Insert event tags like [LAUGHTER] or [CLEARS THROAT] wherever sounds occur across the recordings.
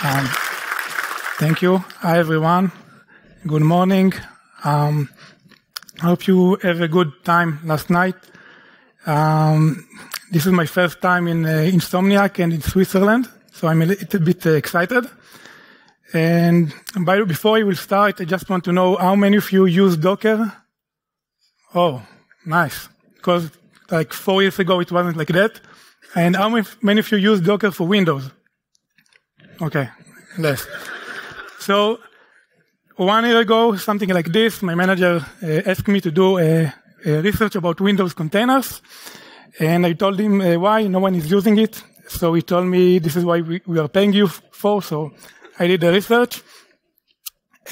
Um, thank you. Hi, everyone. Good morning. Um, I hope you have a good time last night. Um, this is my first time in uh, Insomniac and in Switzerland, so I'm a little bit uh, excited. And by, before I will start, I just want to know how many of you use Docker? Oh, nice. Because like four years ago, it wasn't like that. And how many of you use Docker for Windows? Okay, less. So one year ago, something like this, my manager uh, asked me to do a, a, research about Windows containers. And I told him uh, why no one is using it. So he told me this is why we, we are paying you for. So I did the research.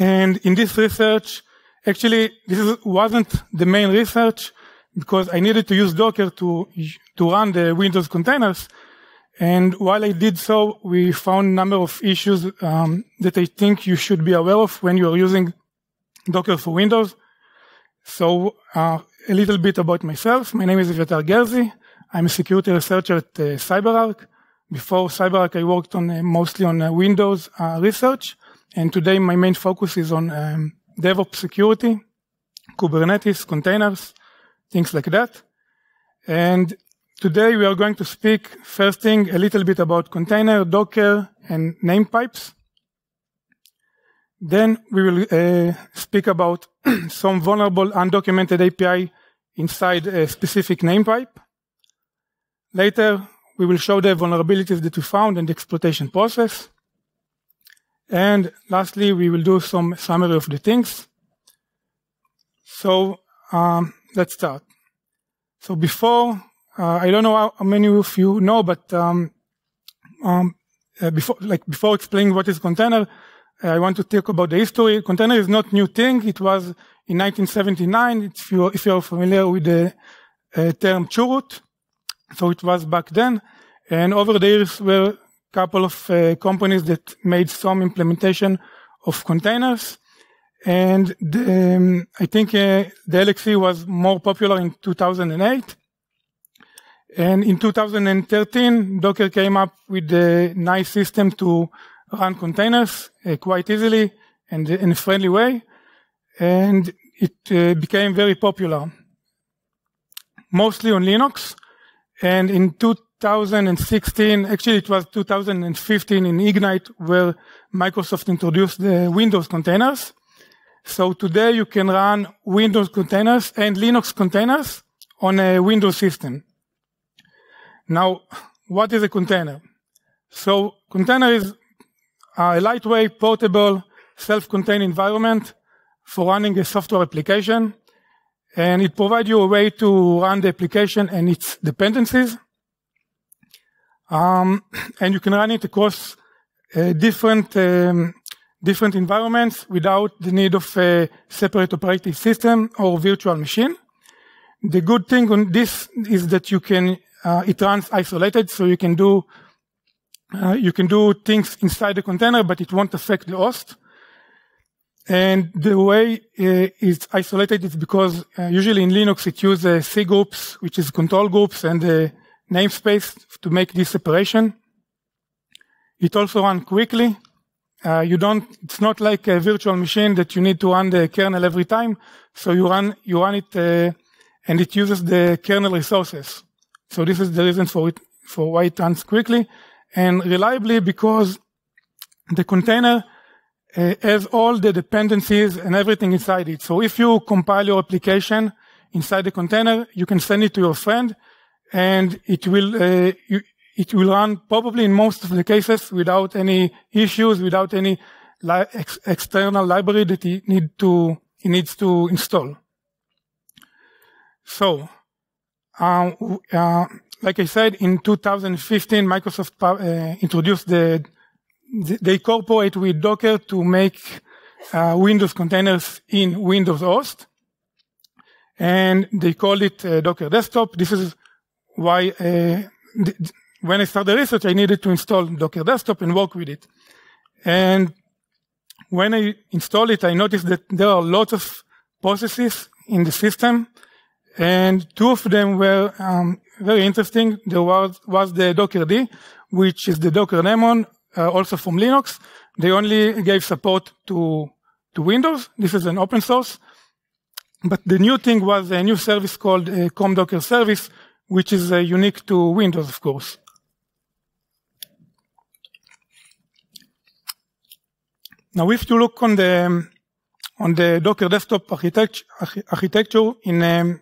And in this research, actually, this wasn't the main research because I needed to use Docker to, to run the Windows containers. And while I did so, we found a number of issues um, that I think you should be aware of when you are using Docker for Windows. So uh, a little bit about myself. My name is Evyatar Gerzi. I'm a security researcher at uh, CyberArk. Before CyberArk, I worked on uh, mostly on uh, Windows uh, research. And today my main focus is on um, DevOps security, Kubernetes, containers, things like that. And today we are going to speak first thing a little bit about container, Docker, and name pipes. Then we will uh, speak about [CLEARS THROAT] some vulnerable undocumented API inside a specific name pipe. Later, we will show the vulnerabilities that we found and the exploitation process. And lastly, we will do some summary of the things. So um, let's start. So before, uh, I don't know how, many of you know, but um, um, uh, before, like before explaining what is container, uh, I want to talk about the history. Container is not new thing. It was in 1979. If you if you're familiar with the uh, term churut, so it was back then. And over the years were a couple of uh, companies that made some implementation of containers. And the, um, I think uh, the was more popular in 2008. And in 2013, Docker came up with a nice system to run containers uh, quite easily and in a friendly way. And it uh, became very popular, mostly on Linux. And in 2016, actually it was 2015 in Ignite where Microsoft introduced the Windows containers. So today you can run Windows containers and Linux containers on a Windows system. Now, what is a container? So container is a lightweight, portable, self-contained environment for running a software application. And it provides you a way to run the application and its dependencies. Um, [CLEARS THROAT] and you can run it across uh, different um, different environments without the need of a separate operating system or virtual machine. The good thing on this is that you can uh, it runs isolated, so you can do uh, you can do things inside the container, but it won't affect the host. And the way uh, it's isolated is because uh, usually in Linux it uses C groups, which is control groups and the namespace to make this separation. It also runs quickly. Uh, you don't, it's not like a virtual machine that you need to run the kernel every time. So you run, you run it, uh, and it uses the kernel resources. So this is the reason for it, for why it runs quickly and reliably because the container uh, has all the dependencies and everything inside it. So if you compile your application inside the container, you can send it to your friend and it will, uh, you, it will run probably in most of the cases without any issues, without any li ex external library that he need to, he needs to install. So, um, uh, like I said, in 2015, Microsoft uh, introduced the they cooperate with Docker to make uh, Windows containers in Windows host. And they call it uh, Docker Desktop. This is why uh, when I started research, I needed to install Docker Desktop and work with it. And when I installed it, I noticed that there are lots of processes in the system. And two of them were um, very interesting. There was, was the Docker D, which is the Docker daemon uh, also from Linux. They only gave support to, to Windows. This is an open source. But the new thing was a new service called uh, COM Docker service, which is uh, unique to Windows, of course. Now, if you look on the on the Docker desktop architecture, architecture in um,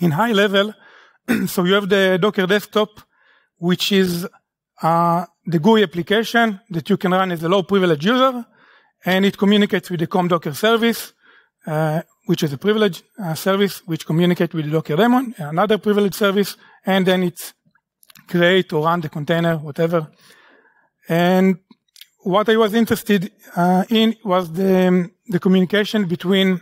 in high level, [CLEARS THROAT] so you have the Docker desktop, which is uh, the GUI application that you can run as a low privilege user, and it communicates with the COM Docker service, uh, which is a privileged uh, service which communicates with the Docker daemon, another privileged service, and then it's create or run the container, whatever. And what I was interested uh, in was the, the communication between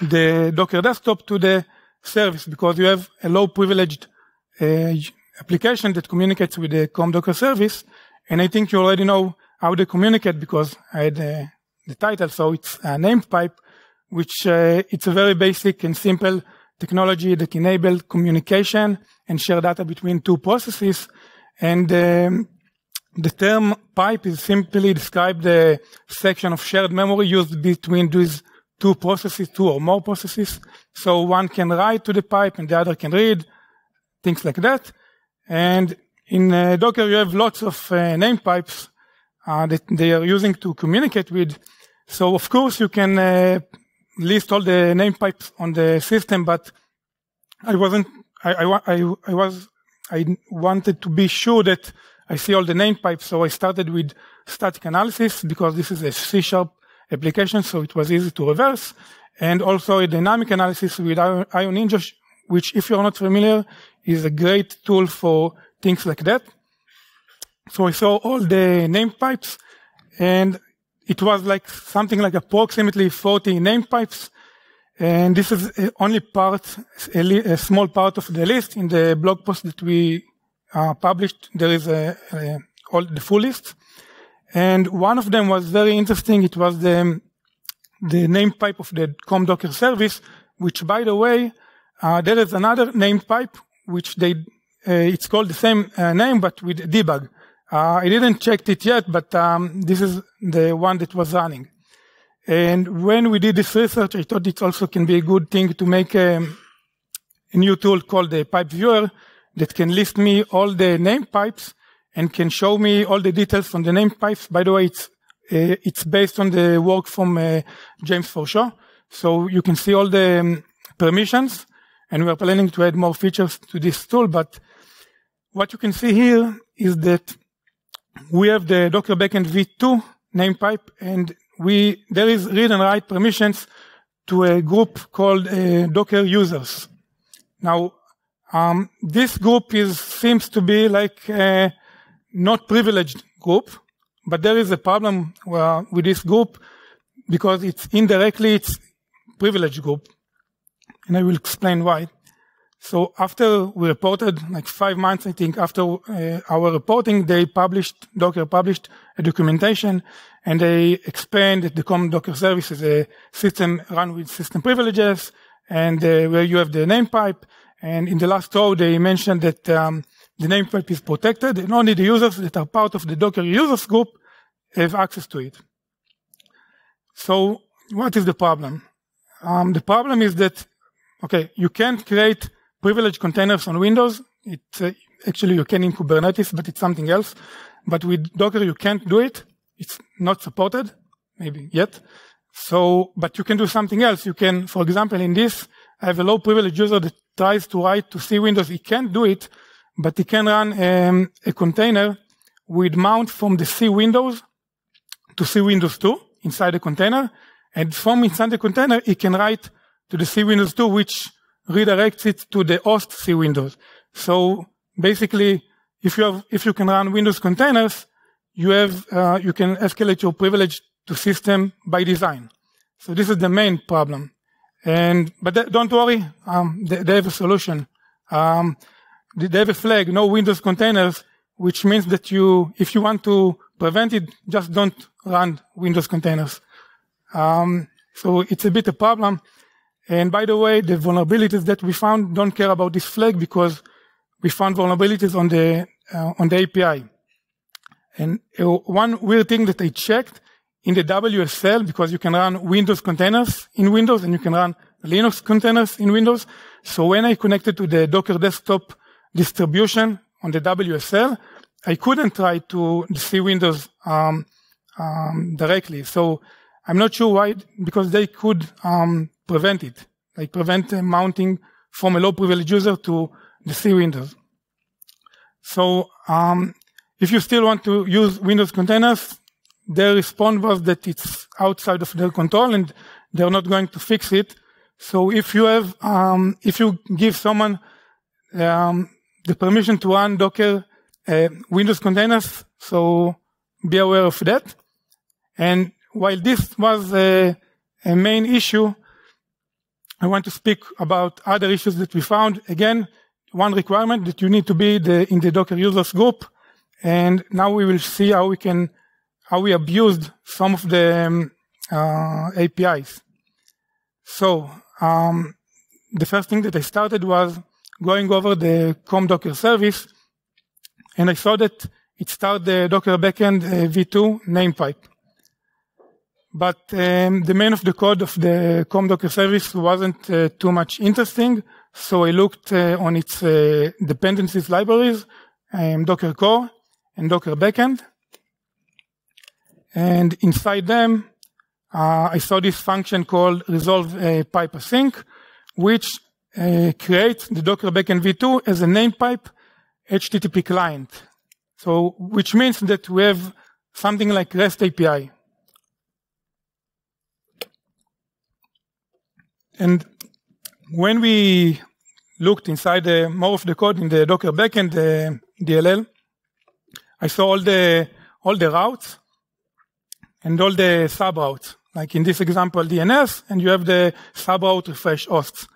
the Docker desktop to the service because you have a low privileged uh, application that communicates with the COM Docker service. And I think you already know how they communicate because I had uh, the title. So it's a named pipe, which uh, it's a very basic and simple technology that enables communication and share data between two processes. And um, the term pipe is simply describe the section of shared memory used between these two processes, two or more processes. So one can write to the pipe and the other can read, things like that. And in uh, Docker, you have lots of uh, name pipes uh, that they are using to communicate with. So of course you can uh, list all the name pipes on the system, but I wasn't, I, I, I, I was, I wanted to be sure that I see all the name pipes, so I started with static analysis because this is a C sharp application, so it was easy to reverse, and also a dynamic analysis with IONinja, which, if you're not familiar, is a great tool for things like that. So I saw all the name pipes, and it was like something like approximately 40 name pipes. And this is only part, a, a small part of the list in the blog post that we uh, published. There is a, a, all the full list, and one of them was very interesting. It was the the name pipe of the com Docker service, which, by the way, uh, there is another name pipe which they uh, it's called the same uh, name but with debug. Uh, I didn't check it yet, but um, this is the one that was running. And when we did this research, I thought it also can be a good thing to make a, a new tool called the pipe viewer, that can list me all the name pipes and can show me all the details on the name pipes. By the way, it's uh, it's based on the work from uh, James Forshaw. So you can see all the um, permissions and we're planning to add more features to this tool. But what you can see here is that we have the Docker backend v2 name pipe and we, there is read and write permissions to a group called uh, Docker users. Now, um, this group is seems to be like a not privileged group, but there is a problem uh, with this group because it's indirectly it's privileged group, and I will explain why. So after we reported, like five months, I think, after uh, our reporting, they published, Docker published a documentation and they explained that the common Docker service is a system run with system privileges and uh, where you have the name pipe and in the last row, they mentioned that um, the name pipe is protected and only the users that are part of the Docker users group have access to it. So what is the problem? Um, the problem is that, okay, you can't create privileged containers on Windows. It, uh, actually, you can in Kubernetes, but it's something else. But with Docker, you can't do it. It's not supported, maybe yet. So, but you can do something else. You can, for example, in this, I have a low privileged user that tries to write to C Windows. He can't do it, but he can run um, a container with mount from the C Windows to C Windows 2 inside the container. And from inside the container, it can write to the C Windows 2, which redirects it to the host C Windows. So basically, if you have, if you can run Windows containers, you have, uh, you can escalate your privilege to system by design. So this is the main problem. And but th- don't worry, um, they, they, have a solution. Um, they have a flag, no Windows containers, which means that you, if you want to prevent it, just don't run Windows containers. Um, so it's a bit a problem. And by the way, the vulnerabilities that we found don't care about this flag because we found vulnerabilities on the uh, on the API. And uh, one weird thing that I checked in the WSL, because you can run Windows containers in Windows and you can run Linux containers in Windows. So when I connected to the Docker desktop distribution on the WSL, I couldn't try to see Windows um, um, directly. So I'm not sure why, because they could um, prevent it, like prevent uh, mounting from a low privilege user to the C Windows. So um, if you still want to use Windows containers, their response was that it's outside of their control and they're not going to fix it. So if you have, um, if you give someone um, the permission to run Docker uh, Windows containers, so be aware of that. And while this was a, a main issue, I want to speak about other issues that we found. Again, one requirement that you need to be the, in the Docker users group. And now we will see how we can, how we abused some of the um, uh, APIs. So, um, the first thing that I started was going over the com Docker service, and I saw that it started the Docker backend uh, v2 namepipe. But um, the main of the code of the com Docker service wasn't uh, too much interesting. So I looked uh, on its dependencies libraries, um, Docker core and Docker backend. And inside them, uh, I saw this function called resolve uh, pipe async, which uh, creates the Docker backend v2 as a name pipe HTTP client. So, which means that we have something like REST API. And when we looked inside more of the code in the Docker backend the DLL, I saw all the all the routes and all the sub routes. Like in this example, DNS, and you have the sub route refresh hosts,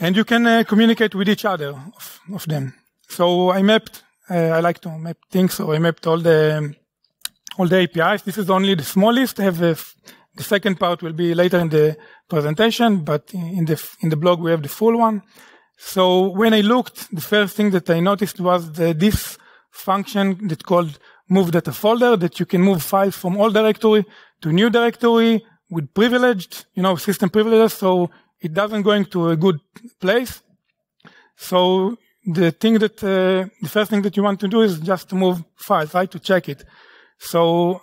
and you can uh, communicate with each other of, of them. So I mapped. Uh, I like to map things, so I mapped all the all the APIs. This is only the smallest. I have a the second part will be later in the presentation, but in the, in the blog we have the full one. So when I looked, the first thing that I noticed was the, this function that called move data folder that you can move files from old directory to new directory with privileged, you know, system privileges. So it doesn't go into a good place. So the thing that, uh, the first thing that you want to do is just to move files, right? To check it. So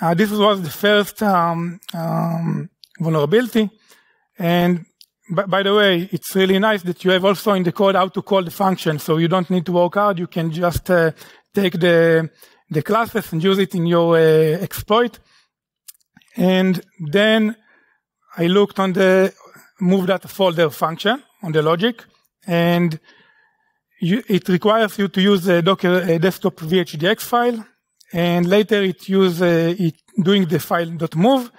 uh, this was the first um, um, vulnerability. And b- by the way, it's really nice that you have also in the code how to call the function. So you don't need to work hard. You can just uh, take the, the classes and use it in your uh, exploit. And then I looked on the move data folder function on the logic and you, it requires you to use a Docker a desktop VHDX file and later it use uh, it doing the file.move,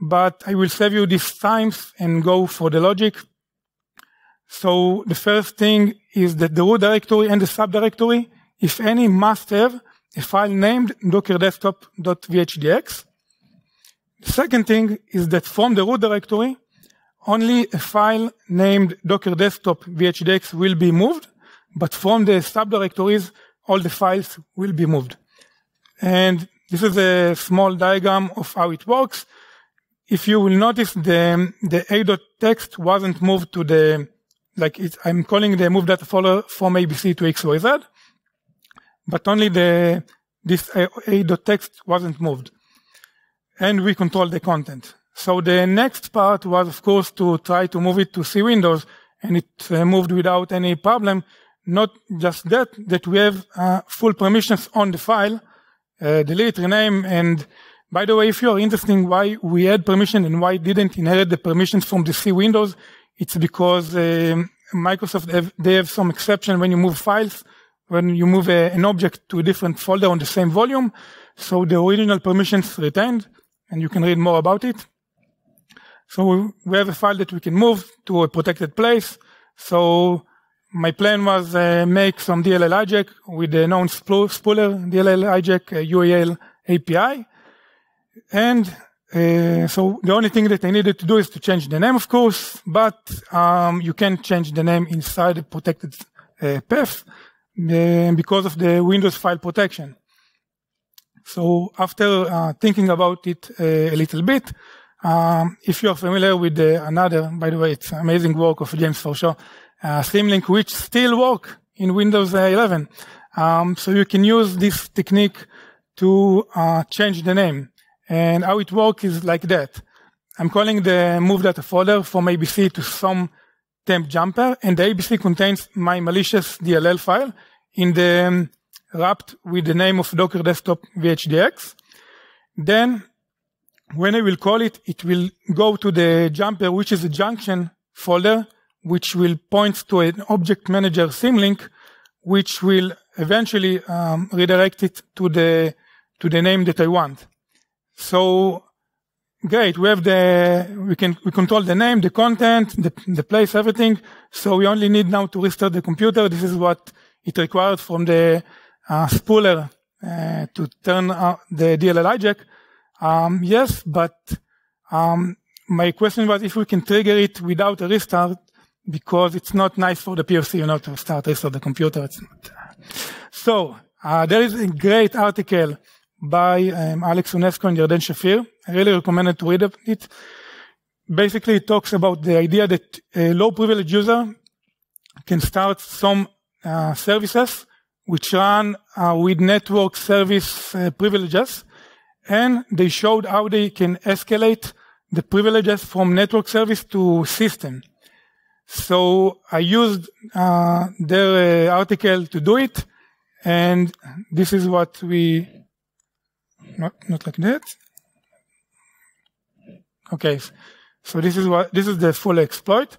but I will save you these times and go for the logic. So the first thing is that the root directory and the subdirectory, if any, must have a file named docker desktop.vhdx. The second thing is that from the root directory, only a file named docker desktop vhdx will be moved, but from the subdirectories, all the files will be moved. And this is a small diagram of how it works. If you will notice, the, the a.text wasn't moved to the, like I'm calling the move data folder from ABC to XYZ, but only the, this a.text wasn't moved. And we control the content. So the next part was, of course, to try to move it to C Windows, and it uh, moved without any problem. Not just that, that we have uh, full permissions on the file, uh, delete, rename. And by the way, if you are interested in why we had permission and why didn't inherit the permissions from the C Windows, it's because um, Microsoft have, they have some exception when you move files, when you move a, an object to a different folder on the same volume. So the original permissions retained, and you can read more about it. So we have a file that we can move to a protected place. So my plan was uh, make some DLL hijack with the known spooler DLL hijack uh, UAL API. And uh, so the only thing that I needed to do is to change the name, of course, but um, you can change the name inside the protected uh, path uh, because of the Windows file protection. So after uh, thinking about it uh, a little bit, um, if you're familiar with another, by the way, it's amazing work of James Forshaw, uh, Symlink, which still work in Windows 11. Um, so you can use this technique to uh, change the name. And how it works is like that. I'm calling the move data folder from ABC to some temp jumper, and the ABC contains my malicious DLL file in the um, wrapped with the name of Docker Desktop VHDX. Then when I will call it, it will go to the jumper, which is a junction folder, which will point to an object manager symlink, which will eventually um, redirect it to the to the name that I want. So great, we have the we can we control the name, the content, the, the place, everything. So we only need now to restart the computer. This is what it required from the uh, spooler uh, to turn uh, the DLL hijack. Um, yes, but um, my question was if we can trigger it without a restart because it's not nice for the POC, you know, to start restart the computer. It's not. So uh, there is a great article by um, Alex Unesco and Yarden Shafir. I really recommend it to read it. Basically, it talks about the idea that a low-privileged user can start some uh, services which run uh, with network service uh, privileges and they showed how they can escalate the privileges from network service to system. So I used uh, their uh, article to do it, and this is what we not not like that. Okay, so this is what this is the full exploit.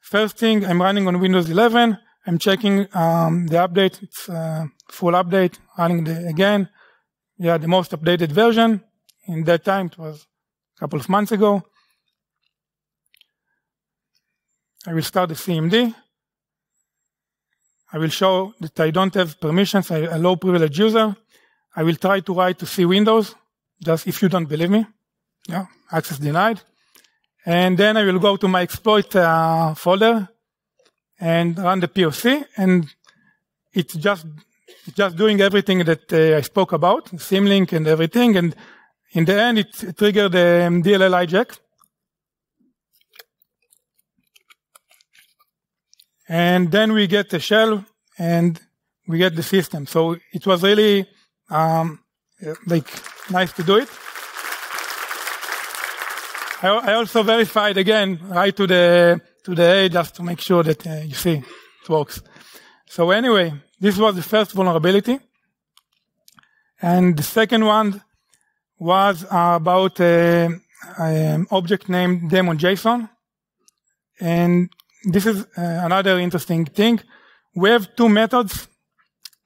First thing, I'm running on Windows 11. I'm checking um, the update. It's uh, full update, running the, again. Yeah, the most updated version. In that time, it was a couple of months ago. I will start the CMD. I will show that I don't have permissions, I'm a low privilege user. I will try to write to C Windows, just if you don't believe me. Yeah, access denied. And then I will go to my exploit uh, folder and run the POC, and it's just just doing everything that uh, I spoke about, Symlink and everything. And in the end, it triggered the um, DLL hijack. And then we get the shell and we get the system. So it was really um, like nice to do it. I, I, also verified again right to the to the A just to make sure that uh, you see it works. So anyway, this was the first vulnerability, and the second one was about an object named daemon JSON, and this is uh, another interesting thing. We have two methods,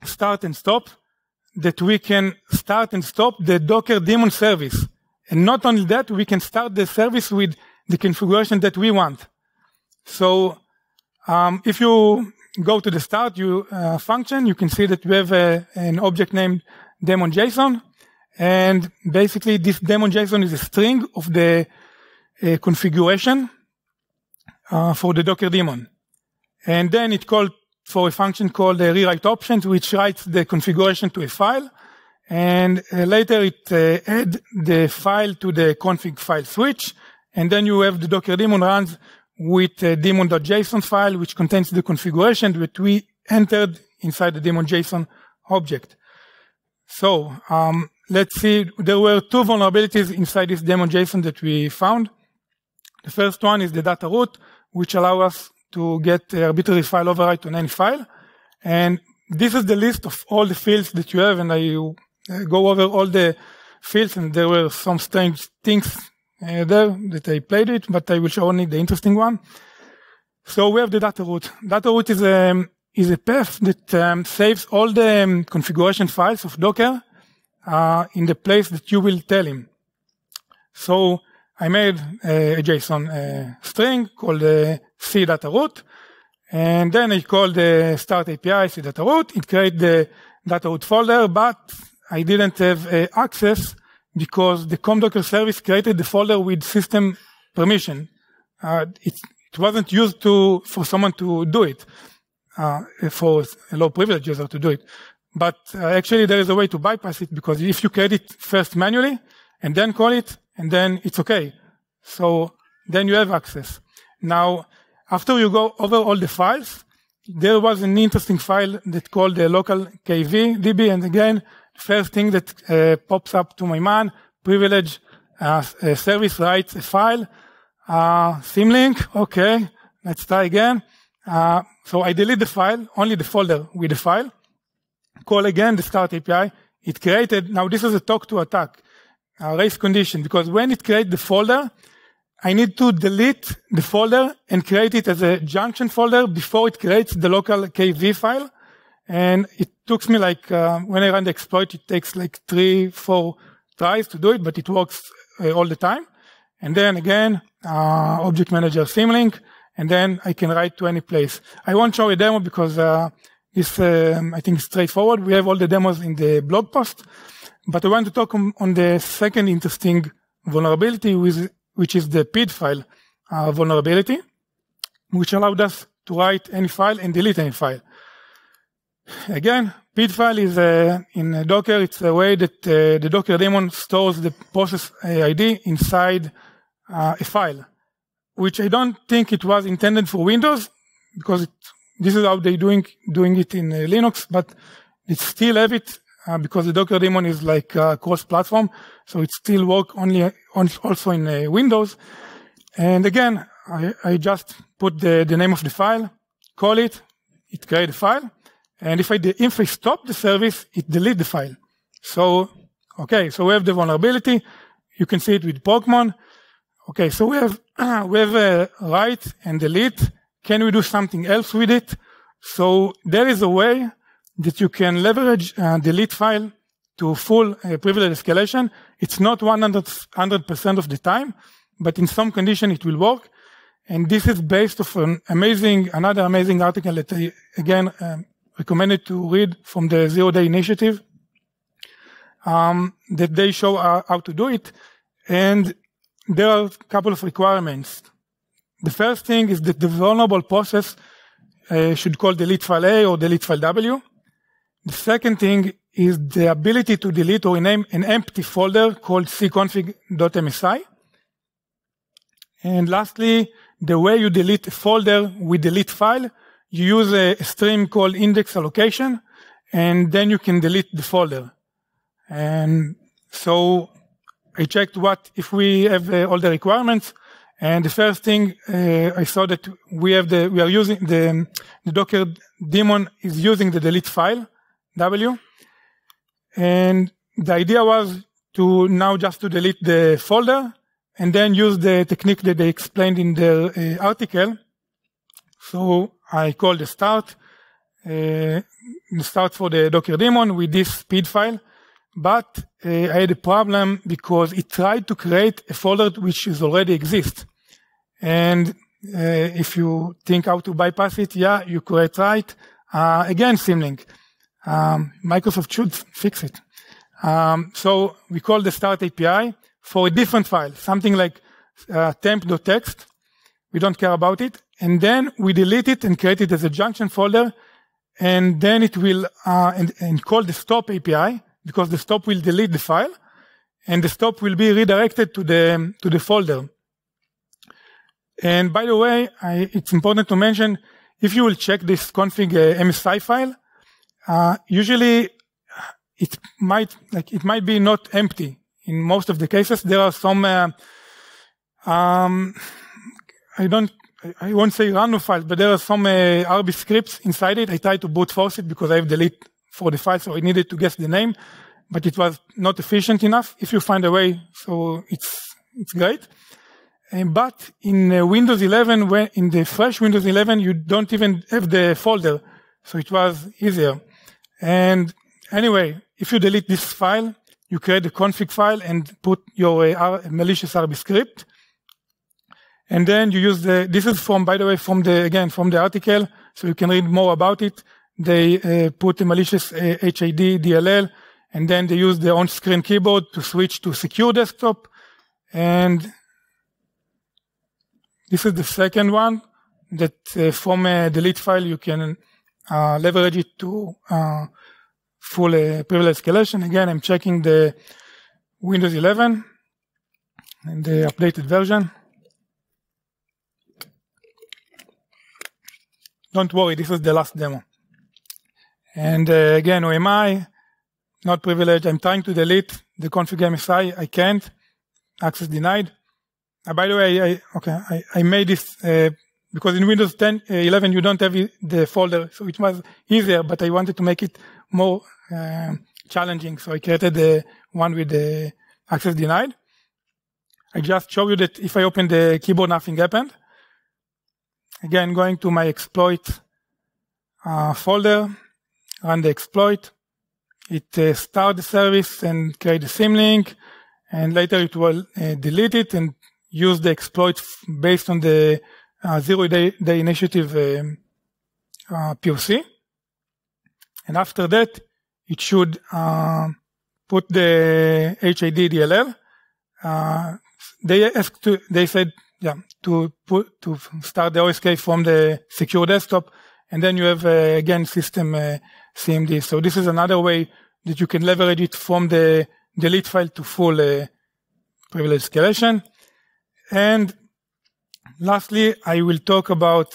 start and stop, that we can start and stop the Docker daemon service. And not only that, we can start the service with the configuration that we want. So um, if you go to the start you uh, function, you can see that we have a, an object named daemon JSON. And basically this daemon JSON is a string of the uh, configuration uh, for the Docker daemon. And then it called for a function called the rewrite options, which writes the configuration to a file. And uh, later it uh, add the file to the config file switch. And then you have the Docker daemon runs with a daemon.json file, which contains the configuration that we entered inside the daemon JSON object. So, um, let's see. There were two vulnerabilities inside this daemon JSON that we found. The first one is the data root, which allow us to get arbitrary file override on any file. And this is the list of all the fields that you have, and I uh, go over all the fields, and there were some strange things uh, there that I played with, but I will show only the interesting one. So we have the data root. Data root is a, um, is a path that um, saves all the um, configuration files of Docker uh, in the place that you will tell him. So I made a, a JSON uh, string called uh, C data root, and then I called the start API C data root. It created the data root folder, but I didn't have uh, access because the CommDocker service created the folder with system permission. Uh, it, it, wasn't used to for someone to do it, uh, for a low privilege user to do it. but uh, actually there is a way to bypass it because if you create it first manually and then call it, and then it's okay. So then you have access. Now, after you go over all the files, there was an interesting file that called the local KV DB. And again, first thing that uh, pops up to my mind, privilege uh, service writes a file, uh, symlink. Okay, let's try again. Uh, so I delete the file, only the folder with the file. Call again the start API. It created, now this is a talk to attack, a race condition, because when it creates the folder, I need to delete the folder and create it as a junction folder before it creates the local KV file. And it took me like, uh, when I run the exploit, it takes like three, four tries to do it, but it works uh, all the time. And then again, uh, object manager symlink, and then I can write to any place. I won't show a demo because uh, this, um, I think, straightforward. We have all the demos in the blog post, but I want to talk on, on the second interesting vulnerability, with, which is the PID file uh, vulnerability, which allowed us to write any file and delete any file. Again, PID file is uh, in Docker. It's a way that uh, the Docker daemon stores the process ID inside uh, a file which I don't think it was intended for Windows because it, this is how they're doing doing it in uh, Linux, but it still have it uh, because the Docker daemon is like cross-platform, so it still work only on, also in uh, Windows. And again, I, I just put the, the name of the file, call it, it create a file, and if I if I stop the service, it delete the file. So okay, so we have the vulnerability. You can see it with Pokemon. Okay, so we have [CLEARS THROAT] we have a write and delete. Can we do something else with it? So there is a way that you can leverage a delete file to full uh, privilege escalation. It's not 100 percent of the time, but in some condition it will work. And this is based on an amazing, another amazing article that I again um, recommended to read from the Zero Day Initiative. Um, that they show uh, how to do it. And there are a couple of requirements. The first thing is that the vulnerable process uh, should call delete file A or delete file W. The second thing is the ability to delete or rename an empty folder called cconfig.msi. And lastly, the way you delete a folder with delete file, you use a stream called index allocation, and then you can delete the folder. And so I checked what if we have uh, all the requirements. And the first thing uh, I saw that we have the we are using the the Docker daemon is using the delete file W, and the idea was to now just to delete the folder and then use the technique that they explained in the uh, article. So I call the start, uh, start for the Docker daemon with this PID file but uh, I had a problem because it tried to create a folder which is already exists. And uh, if you think how to bypass it, yeah, you could right. Uh, again, Symlink. Um, Microsoft should fix it. Um, so we call the start API for a different file, something like uh, temp.txt. We don't care about it. And then we delete it and create it as a junction folder. And then it will, uh, and, and call the stop API because the stop will delete the file and the stop will be redirected to the, to the folder. And by the way, I, it's important to mention, if you will check this config uh, MSI file, uh, usually it might, like, it might be not empty. In most of the cases, there are some, uh, um, I don't, I won't say random files, but there are some uh, RB scripts inside it. I tried to brute force it because I have delete for the file, so I needed to guess the name, but it was not efficient enough. If you find a way, so it's it's great. Uh, but in uh, Windows 11, when in the fresh Windows 11, you don't even have the folder, so it was easier. And anyway, if you delete this file, you create a config file and put your uh, malicious RB script. And then you use the, this is from, by the way, from the, again, from the article, so you can read more about it. They uh, put a malicious uh, HID DLL, and then they use the on-screen keyboard to switch to secure desktop. And this is the second one that uh, from a delete file you can uh, leverage it to uh, full uh, privilege escalation. Again, I'm checking the Windows 11 and the updated version. Don't worry, this is the last demo. And uh, again, I? Not privileged. I'm trying to delete the config MSI. I can't. Access denied. Uh, by the way, I, okay, I, I made this uh, because in Windows 10, uh, 11 you don't have the folder, so it was easier. But I wanted to make it more uh, challenging, so I created the one with the access denied. I just show you that if I open the keyboard, nothing happened. Again, going to my exploit uh, folder, run the exploit. It uh, start the service and create the symlink, and later it will uh, delete it and use the exploit based on the uh, zero day, day initiative um, uh, POC. And after that, it should uh, put the HID DLL. Uh, they asked to, they said, yeah, to put, to start the OSK from the secure desktop. And then you have, uh, again, system uh, CMD. So this is another way that you can leverage it from the delete file to full privilege escalation. And lastly, I will talk about,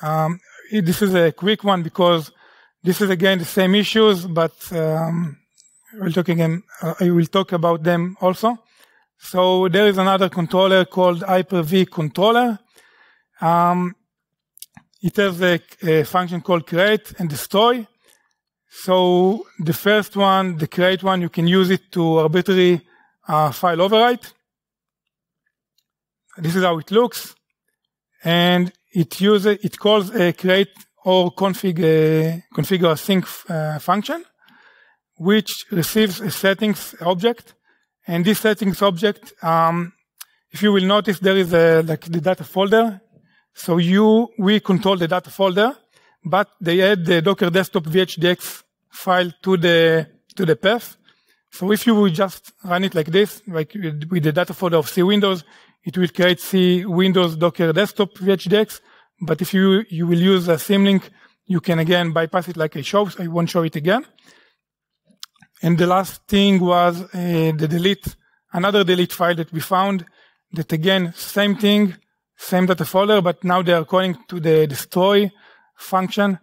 um, this is a quick one because this is again the same issues, but um, we'll talk again, uh, I will talk about them also. So there is another controller called Hyper-V controller. Um, it has a, a, function called create and destroy. So the first one, the create one, you can use it to arbitrary uh, file overwrite. This is how it looks. And it uses, it calls a create or config, uh, configure sync uh, function, which receives a settings object. And this settings object, um, if you will notice, there is a, like the data folder. So you, we control the data folder, but they add the Docker desktop VHDX file to the, to the path. So if you will just run it like this, like with the data folder of C Windows, it will create C Windows Docker Desktop VHDX. But if you, you will use a symlink, you can again bypass it like I showed. I won't show it again. And the last thing was uh, the delete, another delete file that we found that again, same thing, same data folder, but now they are calling to the destroy function.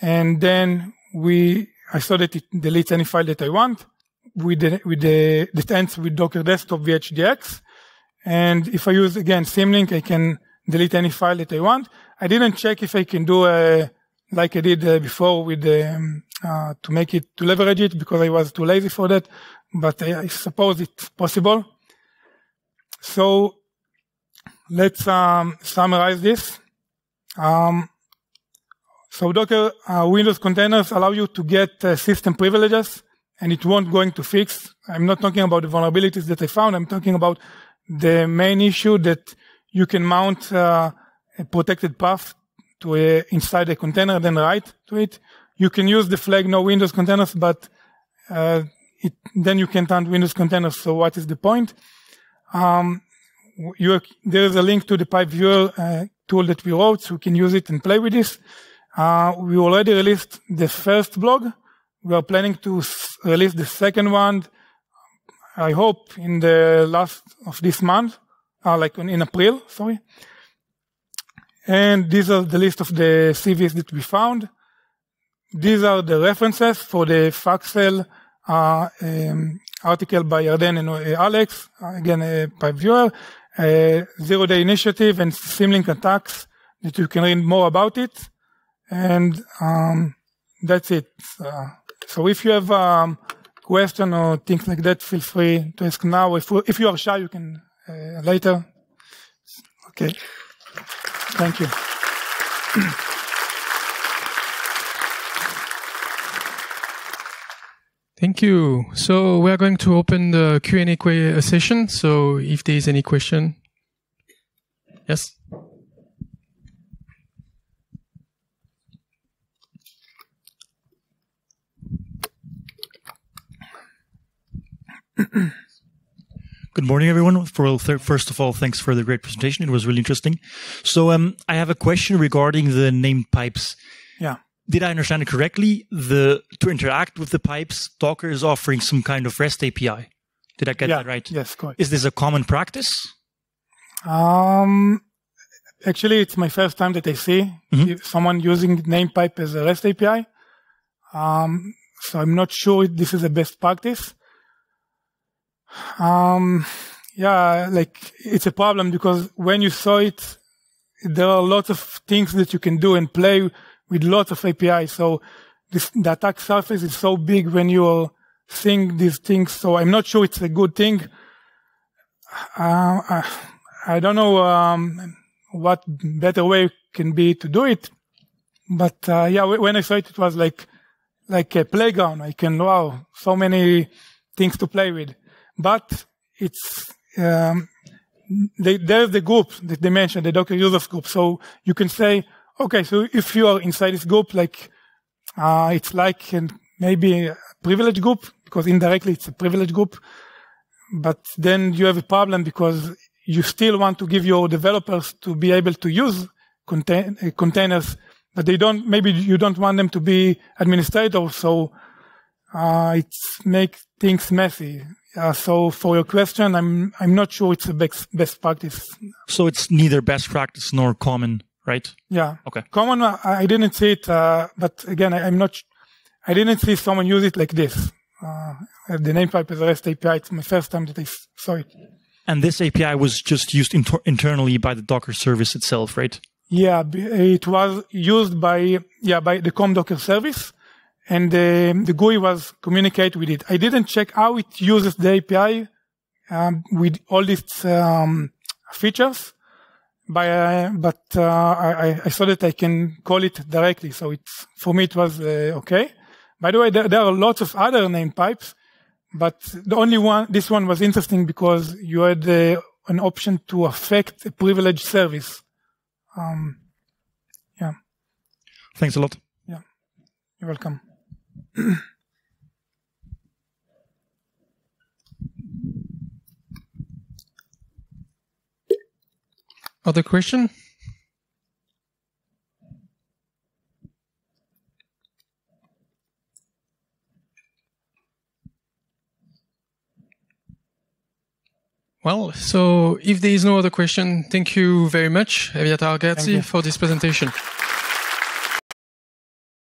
And then we, I saw that it deletes any file that I want with the, with the, that ends with Docker Desktop VHDX. And if I use again Symlink, I can delete any file that I want. I didn't check if I can do a, like I did uh, before with um, uh, to make it to leverage it because I was too lazy for that, but I, I suppose it's possible. So let's um, summarize this. Um, so Docker uh, Windows containers allow you to get uh, system privileges, and it won't going to fix. I'm not talking about the vulnerabilities that I found. I'm talking about the main issue that you can mount uh, a protected path to inside a container, then write to it. You can use the flag no Windows containers, but uh, it, then you can't run Windows containers. So what is the point? Um, you, there is a link to the pipe viewer uh, tool that we wrote, so you can use it and play with this. Uh, we already released the first blog. We are planning to s- release the second one I hope in the last of this month, uh, like in April, sorry. And these are the list of the CVs that we found. These are the references for the Faxel uh, um, article by Yarden and uh, Alex, uh, again, a pipe viewer, zero day initiative and Symlink attacks that you can read more about it. And um, that's it. Uh, so if you have um, question or things like that, feel free to ask now. If, if you are shy, you can uh, later. Okay. Thank you. Thank you. So we are going to open the Q&A uh, session. So if there is any question, yes. [CLEARS THROAT] Good morning, everyone. For first of all, thanks for the great presentation. It was really interesting. So, um, I have a question regarding the name pipes. Yeah. did I understand it correctly? The to interact with the pipes, Docker is offering some kind of REST API. Did I get yeah, that right? Yes, correct. Is this a common practice? Um, actually, it's my first time that I see Mhm. someone using NamePipe as a REST API. Um, so I'm not sure if this is a best practice. Um, yeah, like it's a problem because when you saw it, there are lots of things that you can do and play with lots of APIs. So this, the attack surface is so big when you are seeing these things. So I'm not sure it's a good thing. Uh, I, I don't know um, what better way can be to do it, but uh, yeah, when I saw it, it was like like a playground. I can wow, so many things to play with, but it's um, they, there's the group that they mentioned, the Docker users group. So you can say, okay, so if you are inside this group, like uh, it's like an, maybe a privilege group because indirectly it's a privilege group but then you have a problem because you still want to give your developers to be able to use contain, uh, containers, but they don't, maybe you don't want them to be administrators. So, uh, it's make things messy. Uh, so for your question, I'm, I'm not sure it's a best, best practice. So it's neither best practice nor common, right? Yeah. Okay. Common, uh, I didn't see it, uh, but again, I, I'm not, I didn't see someone use it like this. Uh, the name pipe is a REST API. It's my first time that I saw it. And this API was just used inter- internally by the Docker service itself, right? Yeah, it was used by yeah by the Com Docker service, and the the GUI was communicate with it. I didn't check how it uses the API um, with all these um, features, by uh, but uh, I, I saw that I can call it directly. So it's for me it was uh, okay. By the way, there, there are lots of other name pipes, but the only one this one was interesting because you had uh, an option to affect a privileged service. Um, yeah, Thanks a lot. Yeah you're welcome. [CLEARS THROAT] Other question? Well, so if there is no other question, thank you very much, Eviatar Gerzi, for this presentation.